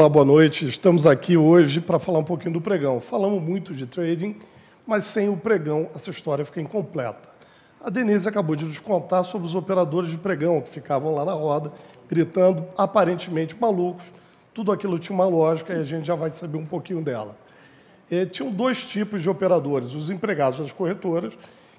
Olá, boa noite. Estamos aqui hoje para falar um pouquinho do pregão. Falamos muito de trading, mas sem o pregão essa história fica incompleta. A Denise acabou de nos contar sobre os operadores de pregão que ficavam lá na roda, gritando, aparentemente malucos. Tudo aquilo tinha uma lógica e a gente já vai saber um pouquinho dela. E tinham dois tipos de operadores: os empregados das corretoras,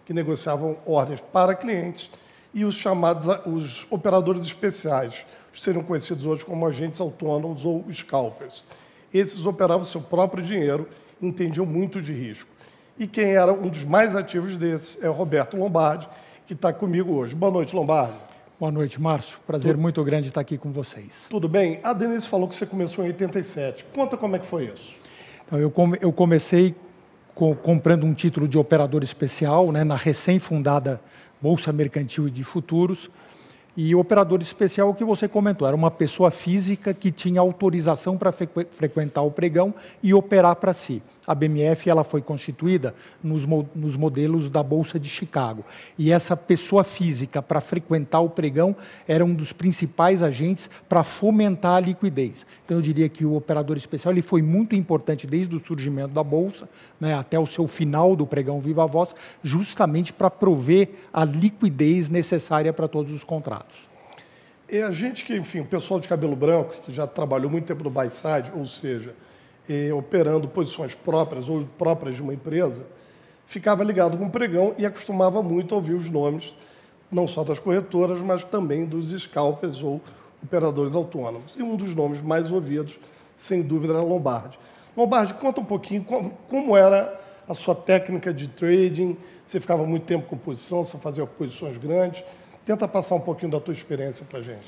que negociavam ordens para clientes, e os chamados os operadores especiais, seriam conhecidos hoje como agentes autônomos ou scalpers. Esses operavam seu próprio dinheiro, entendiam muito de risco. E quem era um dos mais ativos desses é o Roberto Lombardi, que está comigo hoje. Boa noite, Lombardi. Boa noite, Márcio. Prazer Tudo... muito grande estar aqui com vocês. Tudo bem? A Denise falou que você começou em 87. Conta como é que foi isso. Então, eu, come... eu comecei co comprando um título de operador especial né, na recém-fundada Bolsa Mercantil de Futuros. E o operador especial que você comentou, era uma pessoa física que tinha autorização para frequentar o pregão e operar para si. A BMF ela foi constituída nos, nos modelos da Bolsa de Chicago. E essa pessoa física para frequentar o pregão era um dos principais agentes para fomentar a liquidez. Então eu diria que o operador especial ele foi muito importante desde o surgimento da Bolsa né, até o seu final do pregão Viva Voz, justamente para prover a liquidez necessária para todos os contratos. E a gente que, enfim, o pessoal de cabelo branco, que já trabalhou muito tempo no buy side, ou seja, operando posições próprias ou próprias de uma empresa, ficava ligado com o pregão e acostumava muito a ouvir os nomes, não só das corretoras, mas também dos scalpers ou operadores autônomos. E um dos nomes mais ouvidos, sem dúvida, era Lombardi. Lombardi, conta um pouquinho como, como era a sua técnica de trading, você ficava muito tempo com posição, você fazia posições grandes. Tenta passar um pouquinho da tua experiência para a gente.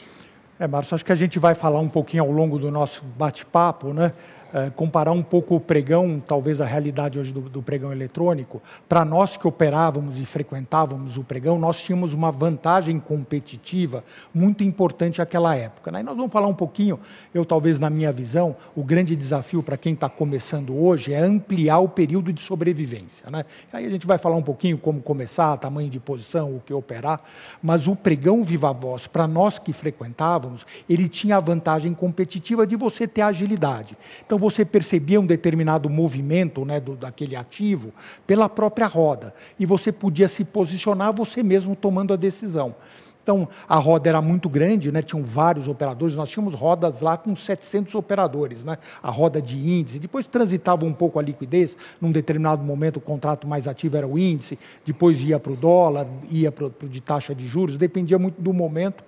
É, Márcio, acho que a gente vai falar um pouquinho ao longo do nosso bate-papo, né? É, comparar um pouco o pregão, talvez a realidade hoje do, do pregão eletrônico, para nós que operávamos e frequentávamos o pregão, nós tínhamos uma vantagem competitiva muito importante naquela época. Né? E nós vamos falar um pouquinho, eu talvez na minha visão, o grande desafio para quem está começando hoje é ampliar o período de sobrevivência. Né? Aí a gente vai falar um pouquinho como começar, tamanho de posição, o que operar, mas o pregão viva voz, para nós que frequentávamos, ele tinha a vantagem competitiva de você ter agilidade. Então você percebia um determinado movimento né, do, daquele ativo pela própria roda. E você podia se posicionar você mesmo tomando a decisão. Então, a roda era muito grande, né? tinham vários operadores, nós tínhamos rodas lá com 700 operadores, né? a roda de índice, depois transitava um pouco a liquidez, num determinado momento o contrato mais ativo era o índice, depois ia para o dólar, ia para de taxa de juros, dependia muito do momento,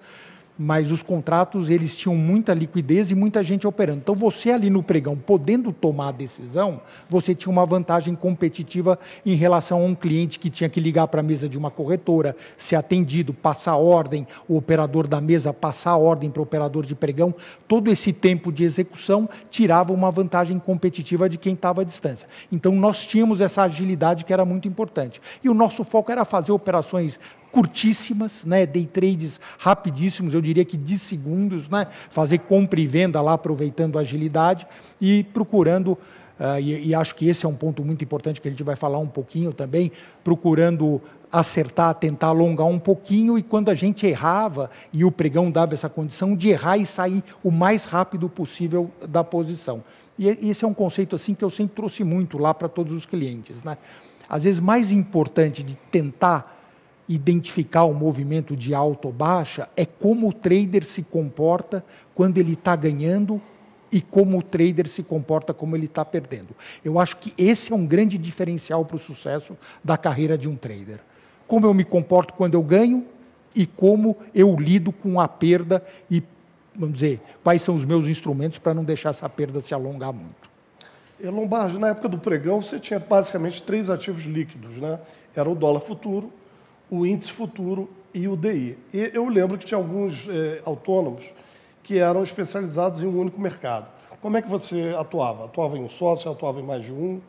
mas os contratos eles tinham muita liquidez e muita gente operando. Então você ali no pregão, podendo tomar a decisão, você tinha uma vantagem competitiva em relação a um cliente que tinha que ligar para a mesa de uma corretora, ser atendido, passar ordem, o operador da mesa passar ordem para o operador de pregão. Todo esse tempo de execução tirava uma vantagem competitiva de quem estava à distância. Então nós tínhamos essa agilidade que era muito importante. E o nosso foco era fazer operações curtíssimas, né, day trades rapidíssimos, eu diria que de segundos, né, fazer compra e venda lá aproveitando a agilidade e procurando Uh, e, e, acho que esse é um ponto muito importante que a gente vai falar um pouquinho também, procurando acertar, tentar alongar um pouquinho, e quando a gente errava, e o pregão dava essa condição de errar e sair o mais rápido possível da posição. E esse é um conceito assim que eu sempre trouxe muito lá para todos os clientes. Né? Às vezes, mais importante de tentar identificar o movimento de alta ou baixa é como o trader se comporta quando ele está ganhando e como o trader se comporta como ele está perdendo. Eu acho que esse é um grande diferencial para o sucesso da carreira de um trader. Como eu me comporto quando eu ganho e como eu lido com a perda e, vamos dizer, quais são os meus instrumentos para não deixar essa perda se alongar muito. Lombardi, na época do pregão, você tinha basicamente três ativos líquidos, né? Era o dólar futuro, o índice futuro e o DI. E eu lembro que tinha alguns é, autônomos que eram especializados em um único mercado. Como é que você atuava? Atuava em um sócio, atuava em mais de um?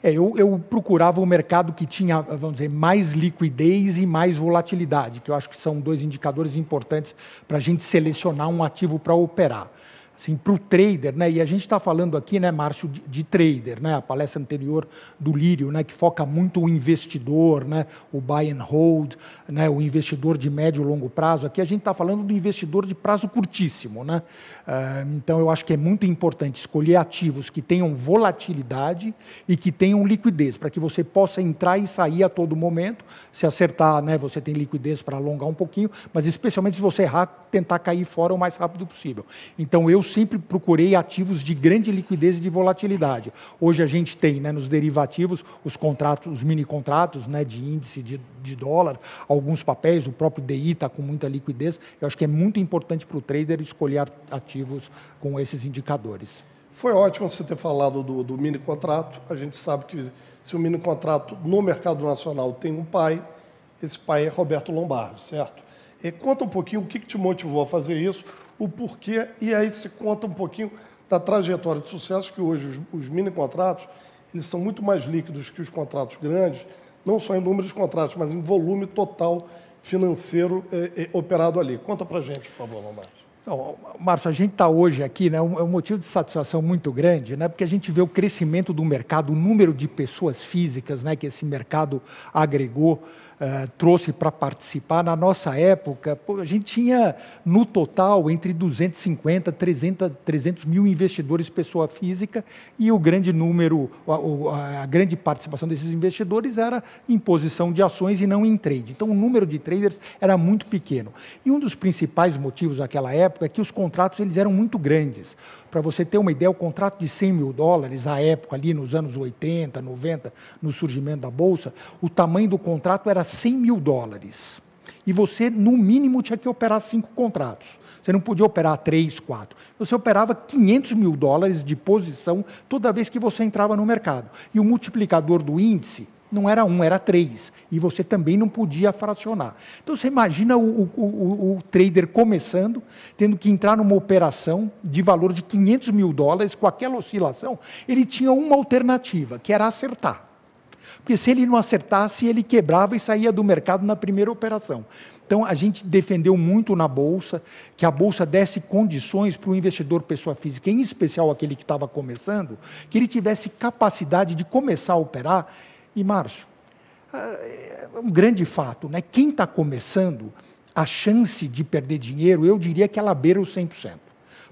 É, eu, eu, procurava o um mercado que tinha, vamos dizer, mais liquidez e mais volatilidade, que eu acho que são dois indicadores importantes para a gente selecionar um ativo para operar. Assim, para o trader, né? E a gente está falando aqui, né, Márcio, de, de, trader, né? A palestra anterior do Lírio, né, que foca muito o investidor, né? O buy and hold, né? O investidor de médio e longo prazo. Aqui a gente está falando do investidor de prazo curtíssimo, né? Uh, então eu acho que é muito importante escolher ativos que tenham volatilidade e que tenham liquidez, para que você possa entrar e sair a todo momento. Se acertar, né? Você tem liquidez para alongar um pouquinho, mas especialmente se você errar, tentar cair fora o mais rápido possível. Então eu sempre procurei ativos de grande liquidez e de volatilidade. Hoje a gente tem né, nos derivativos os contratos, os mini contratos né, de índice de, de dólar, alguns papéis, o próprio DI está com muita liquidez. Eu acho que é muito importante para o trader escolher ativos com esses indicadores. Foi ótimo você ter falado do, do mini contrato. A gente sabe que se o mini contrato no mercado nacional tem um pai, esse pai é Roberto Lombardi, certo? E conta um pouquinho o que, que te motivou a fazer isso, o porquê, e aí se conta um pouquinho da trajetória de sucesso que hoje os, os mini contratos eles são muito mais líquidos que os contratos grandes, não só em número de contratos, mas em volume total financeiro é, é, operado ali. Conta para gente, por favor, Lombardi. Então, Márcio, a gente está hoje aqui, né, é um motivo de satisfação muito grande, né, porque a gente vê o crescimento do mercado, o número de pessoas físicas né, que esse mercado agregou. Eh, trouxe para participar. Na nossa época, pô, a gente tinha, no total, entre 250 e 300, 300 mil investidores pessoa física e o grande número, a, a, grande participação desses investidores era em posição de ações e não em trade. Então, o número de traders era muito pequeno. E um dos principais motivos naquela época é que os contratos eles eram muito grandes. Para você ter uma ideia, o contrato de 100 mil dólares, à época, ali nos anos 80, 90, no surgimento da Bolsa, o tamanho do contrato era 100 mil dólares. E você, no mínimo, tinha que operar cinco contratos. Você não podia operar três, quatro. Você operava 500 mil dólares de posição toda vez que você entrava no mercado. E o multiplicador do índice não era um, era três. E você também não podia fracionar. Então você imagina o, o, o, o trader começando, tendo que entrar numa operação de valor de 500 mil dólares, com aquela oscilação, ele tinha uma alternativa, que era acertar. Porque se ele não acertasse, ele quebrava e saía do mercado na primeira operação. Então, a gente defendeu muito na Bolsa que a Bolsa desse condições para o investidor pessoa física, em especial aquele que estava começando, que ele tivesse capacidade de começar a operar e Márcio, é um grande fato, né? Quem está começando, a chance de perder dinheiro, eu diria que ela beira os 100%.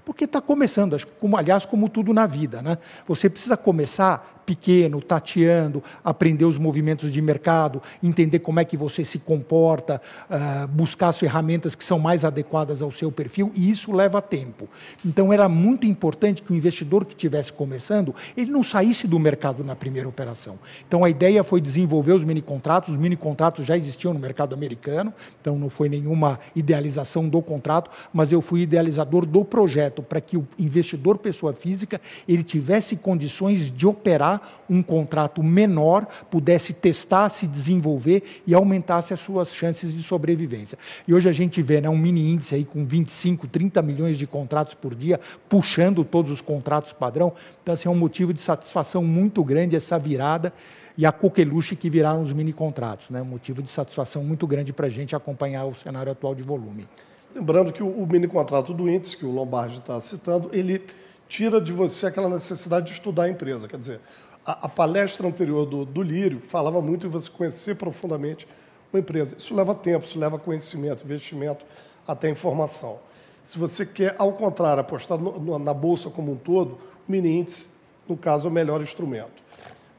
Porque está começando, como, aliás, como tudo na vida. Né? Você precisa começar pequeno, tateando, aprender os movimentos de mercado, entender como é que você se comporta, uh, buscar as ferramentas que são mais adequadas ao seu perfil, e isso leva tempo. Então era muito importante que o investidor que estivesse começando, ele não saísse do mercado na primeira operação. Então a ideia foi desenvolver os mini contratos, os mini contratos já existiam no mercado americano, então não foi nenhuma idealização do contrato, mas eu fui idealizador do projeto para que o investidor pessoa física ele tivesse condições de operar um contrato menor, pudesse testar, se desenvolver e aumentasse as suas chances de sobrevivência. E hoje a gente vê né, um mini índice aí com 25, 30 milhões de contratos por dia, puxando todos os contratos padrão. Então, assim, é um motivo de satisfação muito grande essa virada e a coqueluche que viraram os mini contratos. Né? Um motivo de satisfação muito grande para a gente acompanhar o cenário atual de volume. Lembrando que o, o mini contrato do índice, que o Lombardi está citando, ele tira de você aquela necessidade de estudar a empresa. Quer dizer, a, a palestra anterior do, do Lírio falava muito em você conhecer profundamente uma empresa. Isso leva tempo, isso leva conhecimento, investimento, até informação. Se você quer, ao contrário, apostar no, no, na bolsa como um todo, o mini índice, no caso, é o melhor instrumento.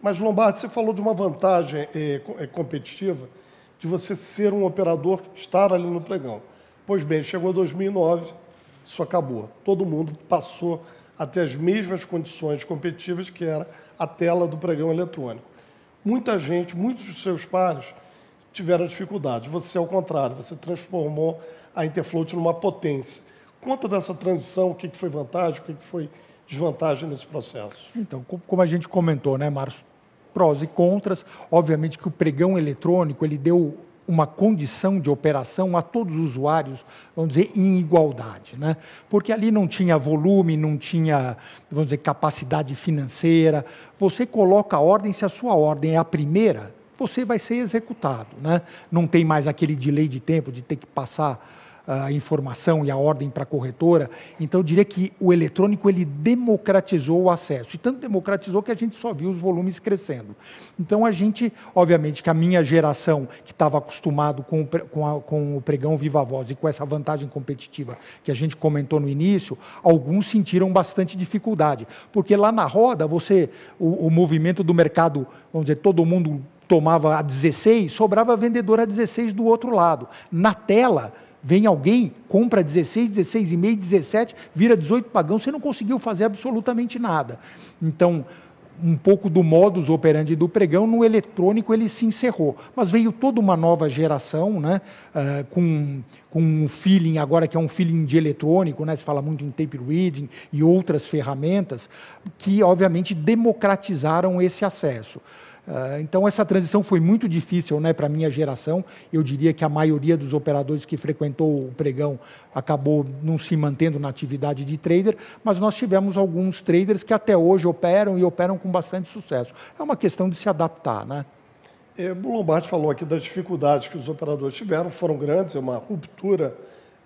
Mas, Lombardi, você falou de uma vantagem é, é, competitiva de você ser um operador, estar ali no pregão. Pois bem, chegou 2009, isso acabou. Todo mundo passou a ter as mesmas condições competitivas que era a tela do pregão eletrônico. Muita gente, muitos dos seus pares tiveram dificuldades. Você, ao contrário, você transformou a Interfloat numa potência. Conta dessa transição, o que foi vantagem, o que foi desvantagem nesse processo. Então, como a gente comentou, né, Márcio, prós e contras. Obviamente que o pregão eletrônico ele deu uma condição de operação a todos os usuários, vamos dizer, em igualdade. Né? Porque ali não tinha volume, não tinha, vamos dizer, capacidade financeira. Você coloca a ordem, se a sua ordem é a primeira, você vai ser executado. Né? Não tem mais aquele delay de tempo de ter que passar a informação e a ordem para a corretora. Então, eu diria que o eletrônico ele democratizou o acesso. E tanto democratizou que a gente só viu os volumes crescendo. Então, a gente, obviamente, que a minha geração, que estava acostumado com, com, a, com o pregão viva voz e com essa vantagem competitiva que a gente comentou no início, alguns sentiram bastante dificuldade. Porque lá na roda, você, o, o movimento do mercado, vamos dizer, todo mundo tomava a 16, sobrava vendedor a 16 do outro lado. Na tela, Vem alguém, compra 16, 16,5, 17, vira 18 pagão, você não conseguiu fazer absolutamente nada. Então, um pouco do modus operandi do pregão, no eletrônico ele se encerrou. Mas veio toda uma nova geração, né, uh, com, com um feeling, agora que é um feeling de eletrônico, né, se fala muito em tape reading e outras ferramentas, que obviamente democratizaram esse acesso. Uh, então, essa transição foi muito difícil né, para a minha geração. Eu diria que a maioria dos operadores que frequentou o pregão acabou não se mantendo na atividade de trader, mas nós tivemos alguns traders que até hoje operam e operam com bastante sucesso. É uma questão de se adaptar. Né? É, o Lombardi falou aqui das dificuldades que os operadores tiveram, foram grandes, é uma ruptura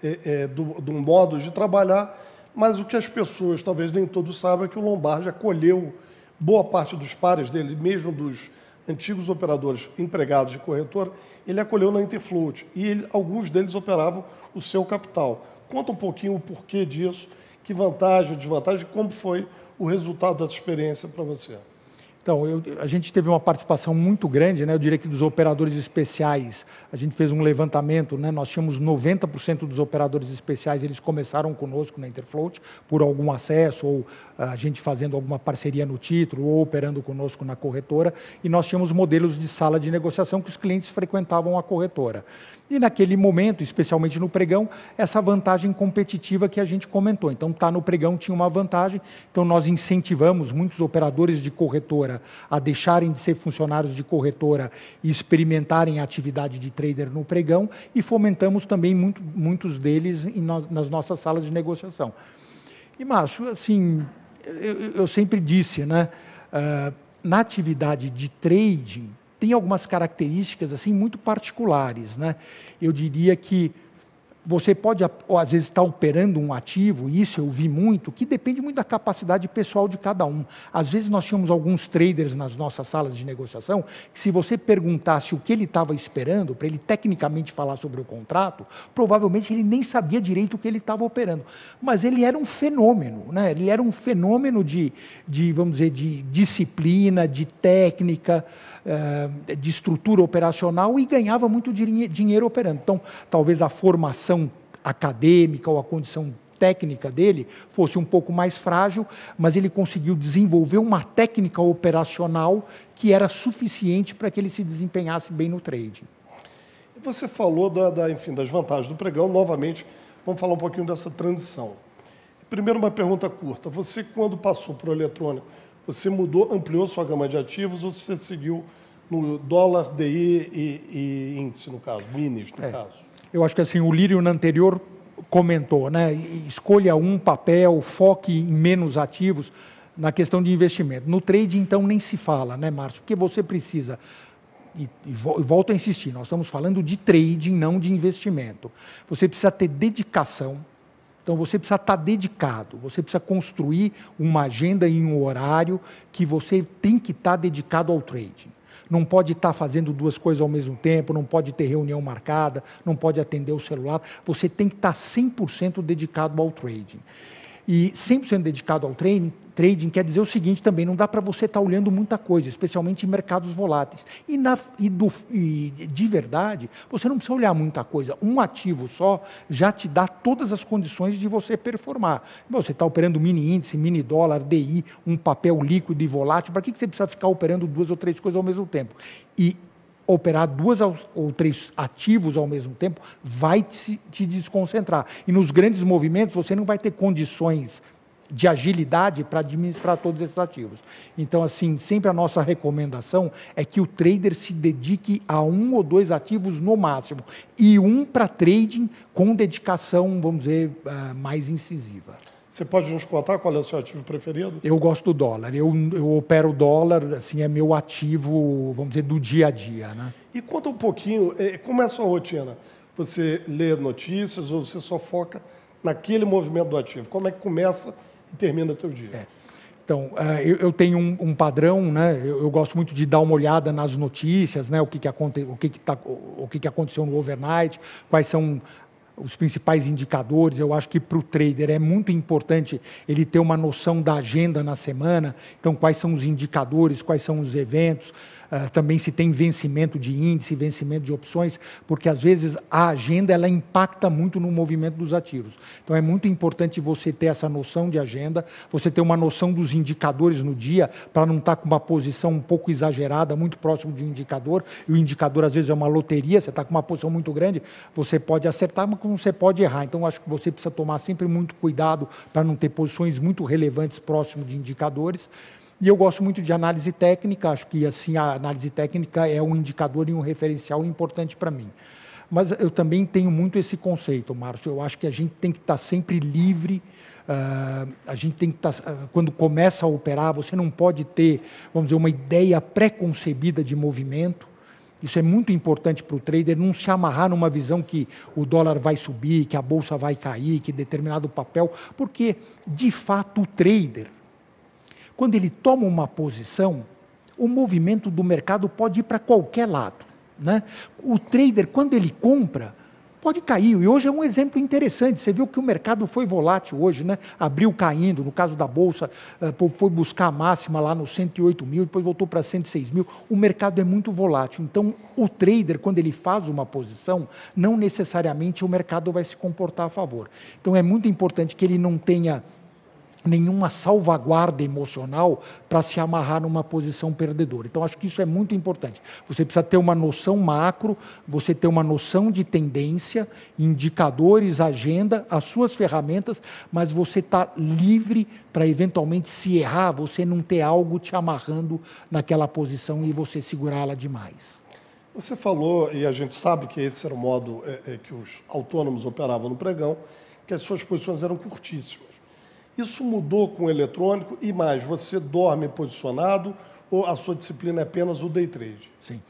é, é, do, do modo de trabalhar, mas o que as pessoas talvez nem todos saibam é que o Lombardi acolheu boa parte dos pares dele, mesmo dos antigos operadores empregados de corretora, ele acolheu na Interfloat e ele, alguns deles operavam o seu capital. Conta um pouquinho o porquê disso, que vantagem, desvantagem, como foi o resultado dessa experiência para você. Então, eu, a gente teve uma participação muito grande, né? eu diria que dos operadores especiais, a gente fez um levantamento, né? nós tínhamos 90% dos operadores especiais, eles começaram conosco na Interfloat, por algum acesso, ou a gente fazendo alguma parceria no título, ou operando conosco na corretora, e nós tínhamos modelos de sala de negociação que os clientes frequentavam a corretora. E naquele momento, especialmente no pregão, essa vantagem competitiva que a gente comentou. Então, tá no pregão tinha uma vantagem. Então, nós incentivamos muitos operadores de corretora a deixarem de ser funcionários de corretora e experimentarem a atividade de trader no pregão e fomentamos também muito, muitos deles no, nas nossas salas de negociação. E, Márcio, assim, eu, eu sempre disse, né? Uh, na atividade de trading, tem algumas características assim muito particulares, né? Eu diria que você pode, às vezes, estar operando um ativo, isso eu vi muito, que depende muito da capacidade pessoal de cada um. Às vezes, nós tínhamos alguns traders nas nossas salas de negociação, que se você perguntasse o que ele estava esperando, para ele tecnicamente falar sobre o contrato, provavelmente ele nem sabia direito o que ele estava operando. Mas ele era um fenômeno, né? ele era um fenômeno de, de vamos dizer, de disciplina, de técnica, eh, de estrutura operacional e ganhava muito dinheiro operando. Então, talvez a formação acadêmica ou a condição técnica dele fosse um pouco mais frágil, mas ele conseguiu desenvolver uma técnica operacional que era suficiente para que ele se desempenhasse bem no trading. Você falou da, da, enfim, das vantagens do pregão, novamente, vamos falar um pouquinho dessa transição. Primeiro, uma pergunta curta. Você, quando passou para o eletrônico, você mudou, ampliou sua gama de ativos ou você seguiu no dólar, DI e, e índice, no caso, minis, no é. caso. Eu acho que assim, o Lírio no anterior comentou, né? Escolha um papel, foque em menos ativos na questão de investimento. No trade, então, nem se fala, né, Márcio? Porque você precisa e, e, volto a insistir, nós estamos falando de trading, não de investimento. Você precisa ter dedicação, então você precisa estar dedicado, você precisa construir uma agenda e um horário que você tem que estar dedicado ao trading não pode estar fazendo duas coisas ao mesmo tempo, não pode ter reunião marcada, não pode atender o celular. Você tem que estar 100% dedicado ao trading. E 100% dedicado ao trading, trading quer dizer o seguinte também, não dá para você estar tá olhando muita coisa, especialmente em mercados voláteis. E, na, e, do, e, de verdade, você não precisa olhar muita coisa. Um ativo só já te dá todas as condições de você performar. Você está operando mini índice, mini dólar, DI, um papel líquido e volátil, para que, que você precisa ficar operando duas ou três coisas ao mesmo tempo? E operar duas ou três ativos ao mesmo tempo vai te, te desconcentrar. E nos grandes movimentos você não vai ter condições de agilidade para administrar todos esses ativos. Então, assim, sempre a nossa recomendação é que o trader se dedique a um ou dois ativos no máximo, e um para trading com dedicação, vamos dizer, uh, mais incisiva. Você pode nos contar qual é o seu ativo preferido? Eu gosto do dólar. Eu, eu opero dólar, assim, é meu ativo, vamos dizer, do dia a dia. Né? E conta um pouquinho, é, como é a sua rotina? Você lê notícias ou você só foca naquele movimento do ativo? Como é que começa e termina o teu dia? É. Então, uh, eu, tenho um, padrão, né? Eu, eu, gosto muito de dar uma olhada nas notícias, né? O que, que, aconte, o que, que, tá, o que, que aconteceu no overnight, quais são os principais indicadores. Eu acho que para o trader é muito importante ele ter uma noção da agenda na semana. Então, quais são os indicadores, quais são os eventos. Uh, também se tem vencimento de índice, vencimento de opções, porque às vezes a agenda ela impacta muito no movimento dos ativos. Então é muito importante você ter essa noção de agenda, você ter uma noção dos indicadores no dia, para não estar tá com uma posição um pouco exagerada, muito próximo de um indicador, e o indicador às vezes é uma loteria, você está com uma posição muito grande, você pode acertar, mas você pode errar. Então acho que você precisa tomar sempre muito cuidado para não ter posições muito relevantes próximo de indicadores. E eu gosto muito de análise técnica, acho que assim a análise técnica é um indicador e um referencial importante para mim. Mas eu também tenho muito esse conceito, Márcio. Eu acho que a gente tem que estar tá sempre livre. Uh, a gente tem que estar, tá, uh, quando começa a operar, você não pode ter, vamos dizer, uma ideia pré-concebida de movimento. Isso é muito importante para o trader não se amarrar numa visão que o dólar vai subir, que a bolsa vai cair, que determinado papel, porque de fato o trader quando ele toma uma posição, o movimento do mercado pode ir para qualquer lado. Né? O trader, quando ele compra, pode cair. E hoje é um exemplo interessante. Você viu que o mercado foi volátil hoje, né? abriu caindo, no caso da Bolsa, eh, foi buscar a máxima lá nos 108 mil, depois voltou para 106 mil. O mercado é muito volátil. Então, o trader, quando ele faz uma posição, não necessariamente o mercado vai se comportar a favor. Então, é muito importante que ele não tenha nenhuma salvaguarda emocional para se amarrar numa posição perdedora. Então, acho que isso é muito importante. Você precisa ter uma noção macro, você ter uma noção de tendência, indicadores, agenda, as suas ferramentas, mas você está livre para eventualmente se errar, você não ter algo te amarrando naquela posição e você segurá-la demais. Você falou, e a gente sabe que esse era o modo é, é, que os autônomos operavam no pregão, que as suas posições eram curtíssimas. Isso mudou com o eletrônico e mais, você dorme posicionado ou a sua disciplina é apenas o day trade? Sim.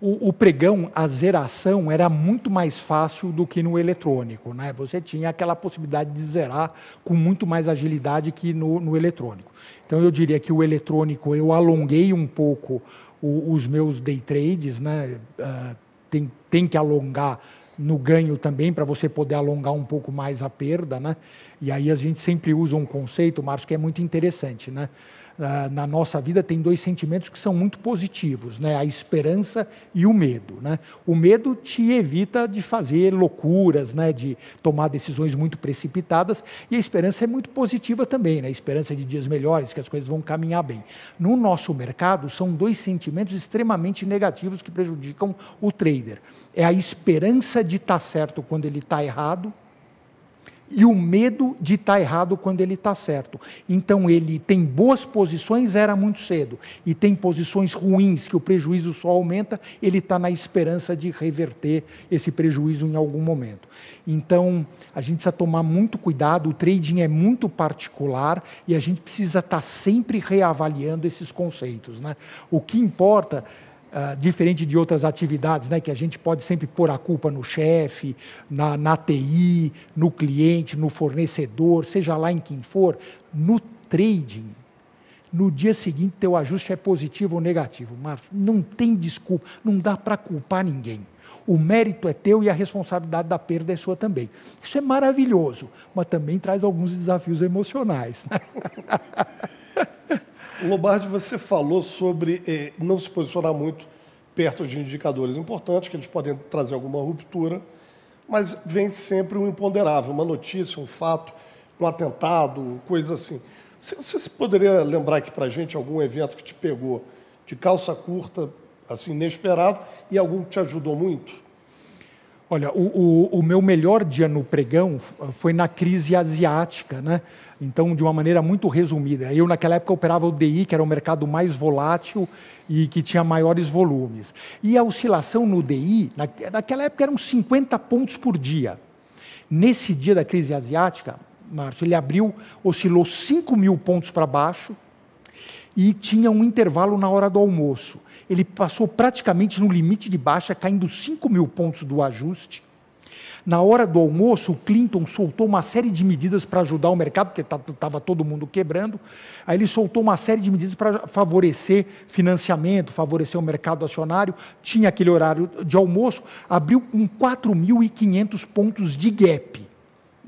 O, o, pregão, a zeração era muito mais fácil do que no eletrônico. Né? Você tinha aquela possibilidade de zerar com muito mais agilidade que no, no eletrônico. Então eu diria que o eletrônico eu alonguei um pouco o, os meus day trades, né? Uh, tem, tem que alongar no ganho também, para você poder alongar um pouco mais a perda. Né? E aí a gente sempre usa um conceito, Marcos, que é muito interessante. Né? Na nossa vida tem dois sentimentos que são muito positivos, né? a esperança e o medo. Né? O medo te evita de fazer loucuras, né? de tomar decisões muito precipitadas, e a esperança é muito positiva também, né? a esperança de dias melhores, que as coisas vão caminhar bem. No nosso mercado, são dois sentimentos extremamente negativos que prejudicam o trader. É a esperança de estar certo quando ele está errado, e o medo de estar tá errado quando ele está certo. Então ele tem boas posições, era muito cedo, e tem posições ruins, que o prejuízo só aumenta, ele está na esperança de reverter esse prejuízo em algum momento. Então a gente precisa tomar muito cuidado, o trading é muito particular e a gente precisa estar tá sempre reavaliando esses conceitos. Né? O que importa Uh, diferente de outras atividades, né, que a gente pode sempre pôr a culpa no chefe, na, na TI, no cliente, no fornecedor, seja lá em quem for, no trading, no dia seguinte teu ajuste é positivo ou negativo. Márcio, não tem desculpa, não dá para culpar ninguém. O mérito é teu e a responsabilidade da perda é sua também. Isso é maravilhoso, mas também traz alguns desafios emocionais. Né? Lobardi, você falou sobre eh, não se posicionar muito perto de indicadores importantes, que eles podem trazer alguma ruptura, mas vem sempre um imponderável, uma notícia, um fato, um atentado, coisa assim. Você, você poderia lembrar aqui para a gente algum evento que te pegou de calça curta, assim, inesperado, e algum que te ajudou muito? Olha, o, o, o meu melhor dia no pregão foi na crise asiática, né? Então, de uma maneira muito resumida, eu naquela época operava o DI, que era o mercado mais volátil e que tinha maiores volumes. E a oscilação no DI, naquela época, eram 50 pontos por dia. Nesse dia da crise asiática, Márcio, ele abriu, oscilou 5 mil pontos para baixo e tinha um intervalo na hora do almoço. Ele passou praticamente no limite de baixa, caindo 5 mil pontos do ajuste Na hora do almoço, o Clinton soltou uma série de medidas para ajudar o mercado, porque estava todo mundo quebrando. Aí ele soltou uma série de medidas para favorecer financiamento, favorecer o mercado acionário. Tinha aquele horário de almoço, abriu com 4.500 pontos de gap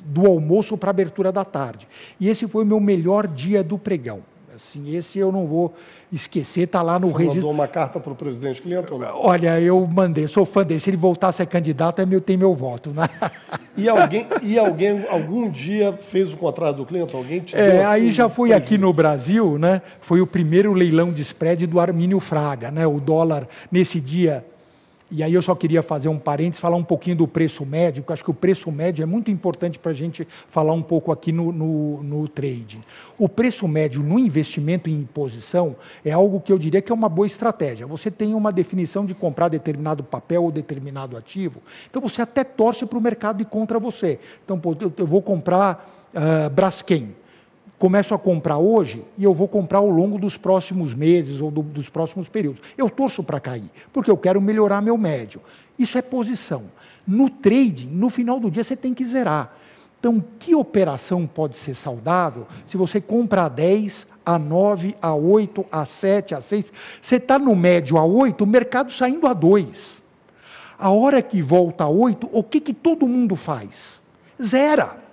do almoço para a abertura da tarde. E esse foi o meu melhor dia do pregão. Assim, esse eu não vou esquecer, está lá no Você registro. mandou uma carta para o presidente Clinton? Olha, eu mandei, sou fã dele. Se ele voltar a ser candidato, é meu, tem meu voto. Né? E alguém, e alguém algum dia fez o contrário do Clinton? Alguém te é, assim, Aí já foi aqui no Brasil, né? Foi o primeiro leilão de spread do Armínio Fraga, né? O dólar nesse dia e aí eu só queria fazer um parênteses, falar um pouquinho do preço médio, porque acho que o preço médio é muito importante para a gente falar um pouco aqui no, no, no, trading. O preço médio no investimento em posição é algo que eu diria que é uma boa estratégia. Você tem uma definição de comprar determinado papel ou determinado ativo, então você até torce para o mercado ir contra você. Então, eu vou comprar uh, Braskem começo a comprar hoje e eu vou comprar ao longo dos próximos meses ou do, dos próximos períodos. Eu torço para cair, porque eu quero melhorar meu médio. Isso é posição. No trading, no final do dia, você tem que zerar. Então, que operação pode ser saudável se você compra a 10, a 9, a 8, a 7, a 6? Você está no médio a 8, o mercado saindo a 2. A hora que volta a 8, o que, que todo mundo faz? Zera.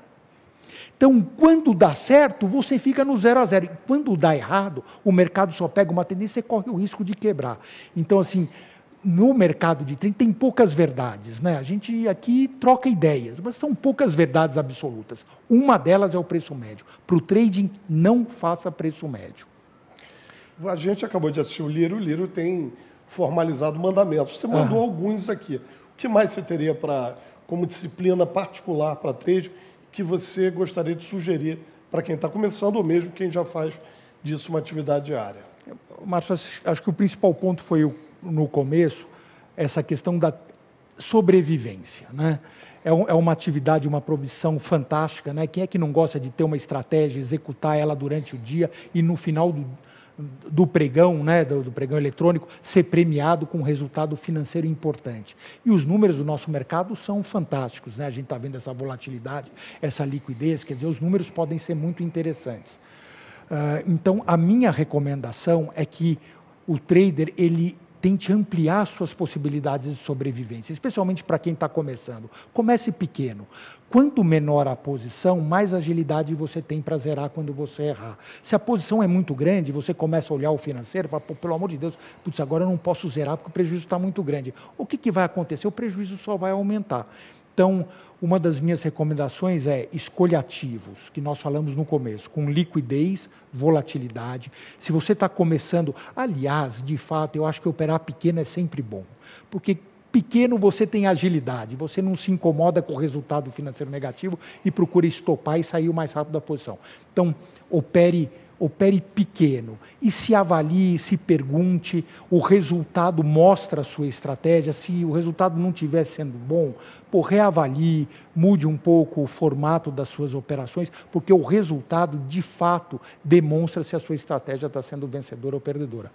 Então, quando dá certo, você fica no zero a zero. E quando dá errado, o mercado só pega uma tendência e corre o risco de quebrar. Então, assim, no mercado de trading tem poucas verdades, né? A gente aqui troca ideias, mas são poucas verdades absolutas. Uma delas é o preço médio. Para o trading, não faça preço médio. A gente acabou de assistir o Liro, o Liro tem formalizado mandamentos. Você mandou uhum. alguns aqui. O que mais você teria para como disciplina particular para trade que você gostaria de sugerir para quem está começando ou mesmo quem já faz disso uma atividade diária? Márcio, acho que o principal ponto foi no começo essa questão da sobrevivência, né? É, é uma atividade, uma provisão fantástica, né? Quem é que não gosta de ter uma estratégia, executar ela durante o dia e no final do, do pregão, né, do, do, pregão eletrônico, ser premiado com um resultado financeiro importante. E os números do nosso mercado são fantásticos. Né? A gente está vendo essa volatilidade, essa liquidez, quer dizer, os números podem ser muito interessantes. Uh, então, a minha recomendação é que o trader ele tente ampliar suas possibilidades de sobrevivência, especialmente para quem está começando. Comece pequeno. Quanto menor a posição, mais agilidade você tem para zerar quando você errar. Se a posição é muito grande, você começa a olhar o financeiro e fala, pelo amor de Deus, putz, agora eu não posso zerar porque o prejuízo está muito grande. O que, que vai acontecer? O prejuízo só vai aumentar. Então, uma das minhas recomendações é escolha ativos, que nós falamos no começo, com liquidez, volatilidade. Se você está começando, aliás, de fato, eu acho que operar pequeno é sempre bom, porque pequeno você tem agilidade, você não se incomoda com o resultado financeiro negativo e procura estopar e sair o mais rápido da posição. Então, opere opere pequeno e se avalie, se pergunte, o resultado mostra a sua estratégia, se o resultado não estiver sendo bom, pô, reavalie, mude um pouco o formato das suas operações, porque o resultado, de fato, demonstra se a sua estratégia está sendo vencedora ou perdedora.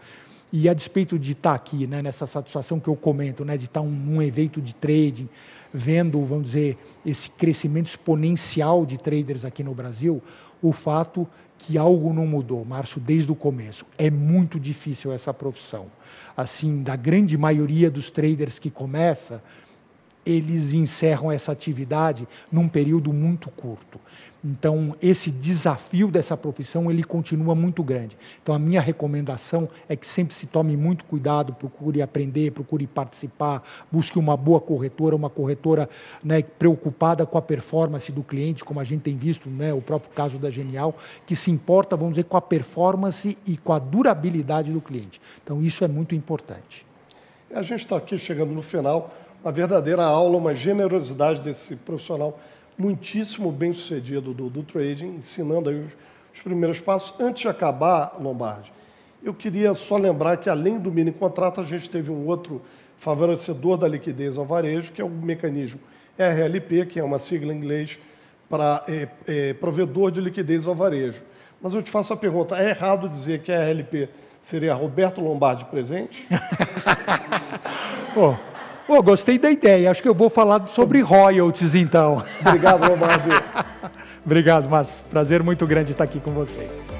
E a despeito de estar tá aqui, né, nessa satisfação que eu comento, né, de estar tá um, num evento de trading, vendo, vamos dizer, esse crescimento exponencial de traders aqui no Brasil, o fato que algo não mudou, Márcio, desde o começo. É muito difícil essa profissão. Assim, da grande maioria dos traders que começa, eles encerram essa atividade num período muito curto. Então, esse desafio dessa profissão, ele continua muito grande. Então, a minha recomendação é que sempre se tome muito cuidado, procure aprender, procure participar, busque uma boa corretora, uma corretora né, preocupada com a performance do cliente, como a gente tem visto, né, o próprio caso da Genial, que se importa, vamos dizer, com a performance e com a durabilidade do cliente. Então, isso é muito importante. A gente está aqui chegando no final, uma verdadeira aula, uma generosidade desse profissional muitíssimo bem sucedido do, do trading, ensinando aí os, os, primeiros passos. Antes de acabar, Lombardi, eu queria só lembrar que, além do mini contrato, a gente teve um outro favorecedor da liquidez ao varejo, que é o mecanismo RLP, que é uma sigla em inglês para é, é, provedor de liquidez ao varejo. Mas eu te faço a pergunta: é errado dizer que a RLP seria Roberto Lombardi presente? oh, Oh, gostei da ideia. Acho que eu vou falar sobre royalties, então. Obrigado, Lombardi. Obrigado, Márcio. Prazer muito grande estar aqui com vocês.